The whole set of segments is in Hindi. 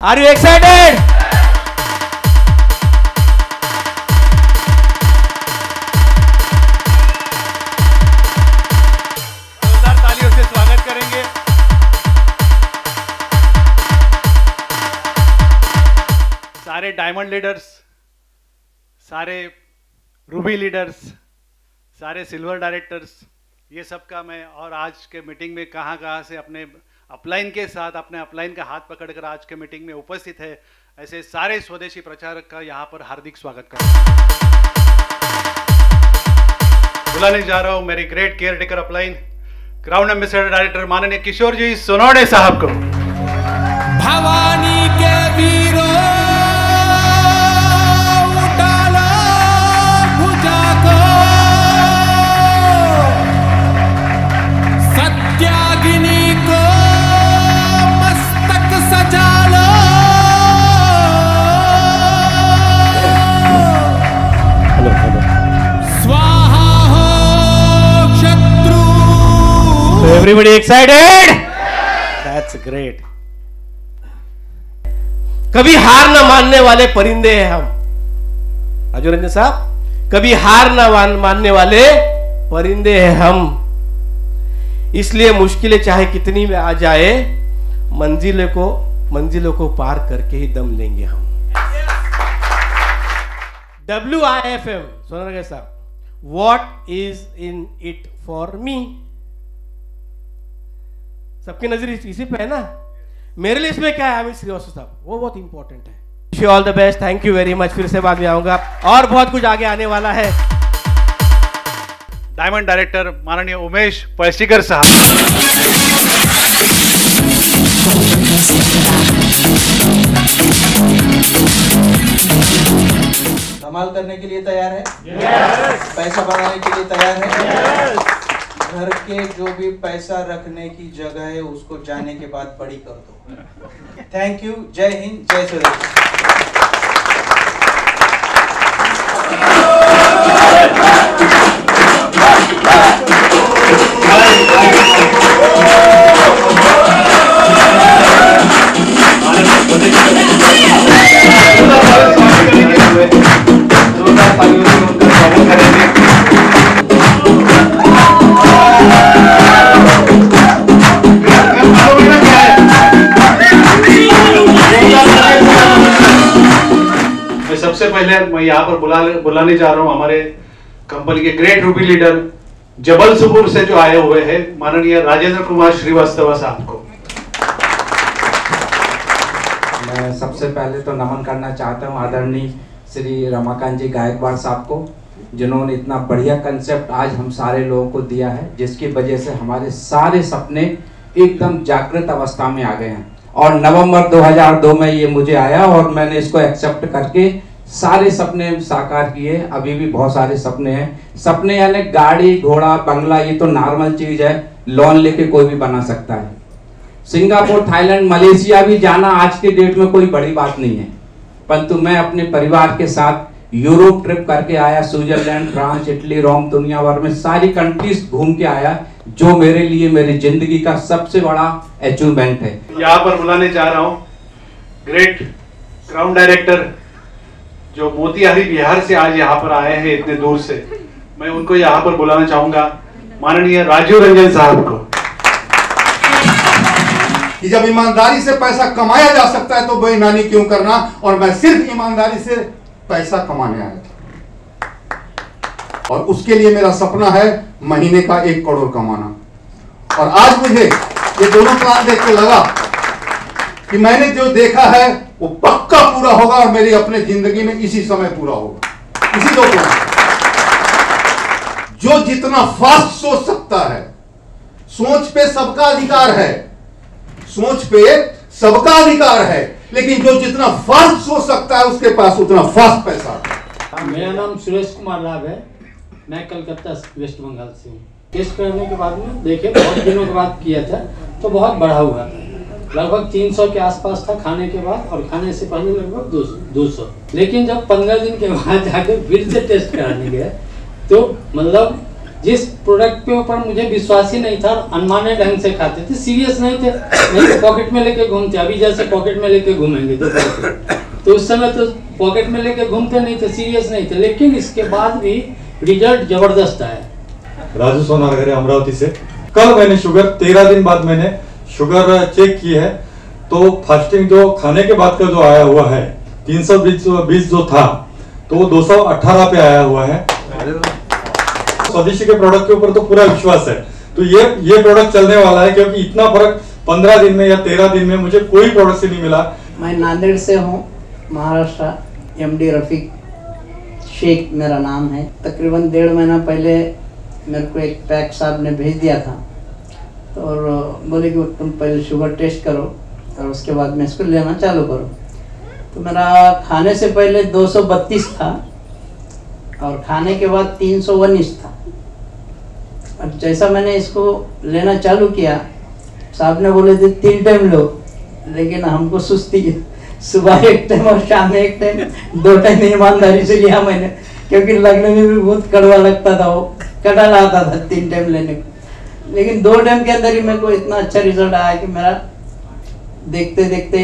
Are you excited? स्वागत करेंगे सारे डायमंड लीडर्स सारे रूबी लीडर्स सारे सिल्वर डायरेक्टर्स ये सब का मैं और आज के मीटिंग में कहाँ कहाँ से अपने अपलाइन के साथ अपने अपलाइन का हाथ पकड़कर आज के मीटिंग में उपस्थित है ऐसे सारे स्वदेशी प्रचारक का यहाँ पर हार्दिक स्वागत करता हूँ। बुलाने जा रहा हूँ मेरे great care taker upline. Ground ambassador director माननीय किशोर जी सोनौड़े साहब को। Everybody excited? That's great. कभी हार ना मानने वाले परिंदे हैं हम राजू रंजन साहब कभी हार ना मान, मानने वाले परिंदे हैं हम इसलिए मुश्किलें चाहे कितनी में आ जाए मंजिलों को मंजिलों को पार करके ही दम लेंगे हम डब्ल्यू आई एफ़ एम सोना साहब what is in it for me सबकी नज़र इसी पे है ना? मेरे लिए इसमें क्या है? अमित श्रीवास्तव साहब वो बहुत इंपॉर्टेंट है। You all the best thank you very much फिर से बाद में आऊँगा। और बहुत कुछ आगे आने वाला है। डायमंड डायरेक्टर माननीय उमेश पळशीकर साहब। कमाल करने के लिए तैयार है। yes. पैसा बढ़ाने के लिए तैयार है। घर के जो भी पैसा रखने की जगह है उसको जाने के बाद बड़ी कर दो। थैंक यू जय हिंद जय स्वदेश पहले मैं यहाँ पर बुला बुलाने जा रहा हूँ हमारे कंपनी के ग्रेट रूबी लीडर जबलपुर से जो आए हुए हैं, माननीय राजेंद्र कुमार श्रीवास्तव साहब को। मैं सबसे पहले तो नमन करना चाहता हूँ आदरणीय श्री रमाकांत जी गायकवाड़ साहब को, जिन्होंने इतना बढ़िया कंसेप्ट आज हम सारे लोगों को दिया है, जिसकी वजह से हमारे सारे सपने एकदम जागृत अवस्था में आ गए हैं। और नवंबर 2002 में ये मुझे आया और मैंने इसको एक्सेप्ट करके सारे सपने साकार किए, अभी भी बहुत सारे सपने हैं। सपने यानी गाड़ी, घोड़ा, बंगला, ये तो नॉर्मल चीज़ है लोन लेके कोई भी बना सकता है। सिंगापुर, थाईलैंड, मलेशिया भी जाना आज के डेट में कोई बड़ी बात नहीं है। परंतु मैं अपने परिवार के साथ यूरोप ट्रिप करके आया, स्विट्जरलैंड, फ्रांस, इटली, रोम, दुनिया भर में सारी कंट्रीज़ घूम के आया, जो मेरे लिए, मेरी ज़िंदगी का सबसे बड़ा अचीवमेंट है। यहाँ पर बुलाने जा रहा हूँ। ग्रेट क्राउन डायरेक्टर जो मोतिहारी बिहार से आज यहाँ पर आए हैं इतने दूर से, मैं उनको यहाँ पर बुलाना चाहूँगा। माननीय राजीव रंजन साहब को। कि जब ईमानदारी से पैसा कमाया जा सकता है तो बेईमानी क्यों करना? और मैं सिर्फ़ ईमानदारी से पैसा कमाने आया था। और उसके लिए मेरा सपना है महीने का एक करोड़ कमाना। और आज मुझे ये दोनों प्लान देख के लगा कि मैंने जो देखा है वो पक्का पूरा होगा और मेरी अपने ज़िंदगी में इसी समय पूरा होगा। इसी दो जो जितना फास्ट सोच सकता है, सोच पे सबका अधिकार है, सोच पे सबका अधिकार है, लेकिन जो जितना फास्ट सोच सकता है, उसके पास उतना फास्ट पैसा मेरा नाम सुरेश कुमार राव है। मैं कलकत्ता वेस्ट बंगाल से हूँ। टेस्ट करने के बाद में, देखे, बहुत दिनों के बाद किया था तो बहुत बढ़ा हुआ था। लगभग 300 के आसपास था खाने के बाद, और खाने से पहले लगभग दो सौ लेकिन जब 15 दिन के बाद जाके फिर से टेस्ट कराने गए तो मतलब जिस प्रोडक्ट के ऊपर मुझे विश्वास ही नहीं था अनमाने ढंग से खाते थे सीरियस नहीं थे। नहीं पॉकेट में लेके घूमते, अभी जैसे पॉकेट में लेके घूमेंगे तो तो उस समय तो पॉकेट में लेके घूमते नहीं थे सीरियस नहीं थे। लेकिन इसके बाद भी रिज़ल्ट ज़बरदस्त आया। राजू सोनारगरे अमरावती से। कल मैंने शुगर तेरह दिन बाद मैंने शुगर चेक की है तो फास्टिंग जो खाने के बाद का जो आया हुआ है तीन सौ बीस जो था तो वो दो सौ अठारह पे आया हुआ है। स्वदेशी के प्रोडक्ट के ऊपर तो पूरा विश्वास है। तो ये ये प्रोडक्ट चलने वाला है क्योंकि इतना फ़र्क पंद्रह दिन में या तेरह दिन में मुझे कोई प्रोडक्ट से नहीं मिला। मैं नांदेड़ से हूँ महाराष्ट्र एम डी रफ़ीक शेख मेरा नाम है। तकरीबन डेढ़ महीना पहले मेरे को एक पैक साहब ने भेज दिया था। और बोले कि तुम पहले शुगर टेस्ट करो और उसके बाद में इसको लेना चालू करो। तो मेरा खाने से पहले 232 था और खाने के बाद 319 था। और जैसा मैंने इसको लेना चालू किया, साहब ने बोले थे, तीन टाइम लो। लेकिन हमको सुस्ती, सुबह एक टाइम और शाम में एक टाइम दो टाइम ईमानदारी से लिया मैंने, क्योंकि लगने में भी बहुत कड़वा लगता था वो, कड़ा आता था तीन टाइम लेने को। लेकिन दो टाइम के अंदर ही मेरे को इतना अच्छा रिज़ल्ट आया कि मेरा देखते देखते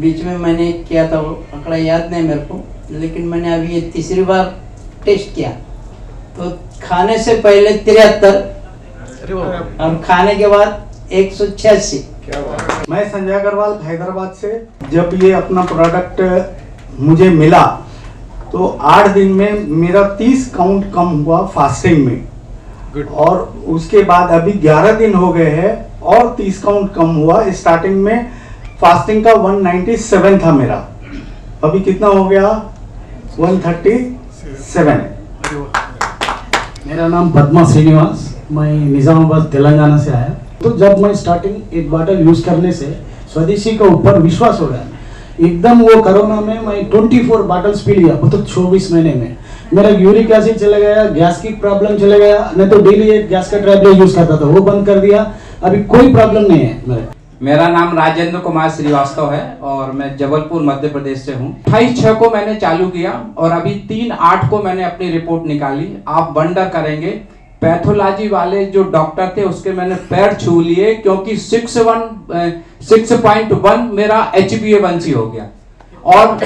बीच में मैंने किया था वो आंकड़ा याद नहीं मेरे को लेकिन मैंने अभी ये तीसरी बार टेस्ट किया। तो खाने से पहले तिहत्तर और खाने के बाद एक सौ छियासी। मैं संजय अग्रवाल हैदराबाद से जब ये अपना प्रोडक्ट मुझे मिला तो आठ दिन में मेरा तीस काउंट कम हुआ फास्टिंग में। और उसके बाद अभी ग्यारह दिन हो गए हैं और तीस काउंट कम हुआ। स्टार्टिंग में फास्टिंग का 197 था मेरा। अभी कितना हो गया? 137 मेरा नाम पद्मा श्रीनिवास। मैं निजामाबाद तेलंगाना से आया। तो जब मैं स्टार्टिंग एक बॉटल यूज़ करने से स्वदेशी के ऊपर विश्वास हो गया एकदम वो कोरोना में मैं 24 फोर बॉटल्स पी लिया मतलब चौबीस महीने में। मेरा यूरिक एसिड चले गया, गैस की प्रॉब्लम चले गया नहीं तो डेली एक गैस का टैबलेट यूज़ करता था, वो बंद कर दिया। अभी कोई प्रॉब्लम नहीं है मेरे। मेरा नाम राजेंद्र कुमार श्रीवास्तव है और मैं जबलपुर, मध्य प्रदेश से हूँ। अट्ठाईस छह को मैंने चालू किया और अभी तीन आठ को मैंने अपनी रिपोर्ट निकाली। आप वंडर करेंगे। पैथोलॉजी वाले जो डॉक्टर थे, उसके मैंने पैर छू लिए क्योंकि six one six point one मेरा एच बी ए हो गया। और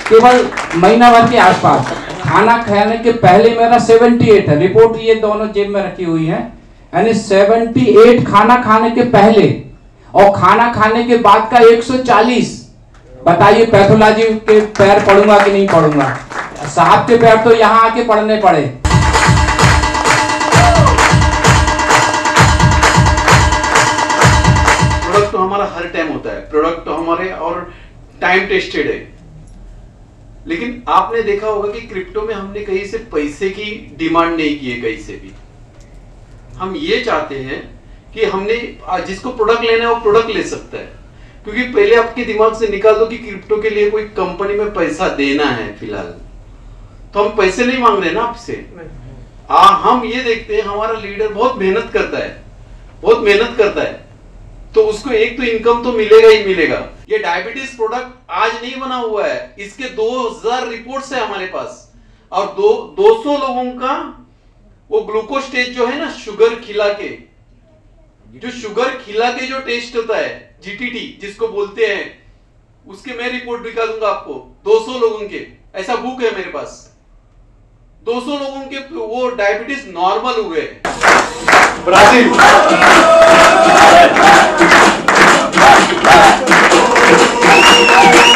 केवल महीना भर के आसपास खाना खाने के पहले मेरा 78 है। रिपोर्ट ये दोनों जेब में रखी हुई है। यानी 78 खाना खाने के पहले और खाना खाने के बाद का 140 बताइए, पैथोलॉजी के पैर पढ़ूँगा कि नहीं पढ़ूँगा? साहब के पैर तो यहाँ आके पढ़ने पड़े। प्रोडक्ट तो हमारा हर टाइम होता है। प्रोडक्ट तो हमारे और टाइम टेस्टेड है। लेकिन आपने देखा होगा कि क्रिप्टो में हमने कहीं से पैसे की डिमांड नहीं की है कहीं से भी। हम ये चाहते हैं कि हमने जिसको प्रोडक्ट लेना है वो प्रोडक्ट ले सकता है। क्योंकि पहले आपके दिमाग से निकाल दो कि क्रिप्टो के लिए कोई कंपनी में पैसा देना है फ़िलहाल। तो हम पैसे नहीं मांग रहे ना आपसे। आ, हम ये देखते हैं हमारा लीडर बहुत मेहनत करता है बहुत मेहनत करता है। तो उसको एक तो इनकम तो मिलेगा ही मिलेगा। ये डायबिटीज़ प्रोडक्ट आज नहीं बना हुआ है। इसके 2000 रिपोर्ट्स है हमारे पास। और दो 200 लोगों का वो ग्लूकोज टेस्ट जो है ना शुगर खिला के, जो शुगर खिला के जो टेस्ट होता है जीटीटी जिसको बोलते हैं, उसके मैं रिपोर्ट दिखा दूँगा आपको। 200 लोगों के, ऐसा बुक है मेरे पास। 200 लोगों के वो डायबिटीज़ नॉर्मल हुए ब्राज़ील। Obrigado.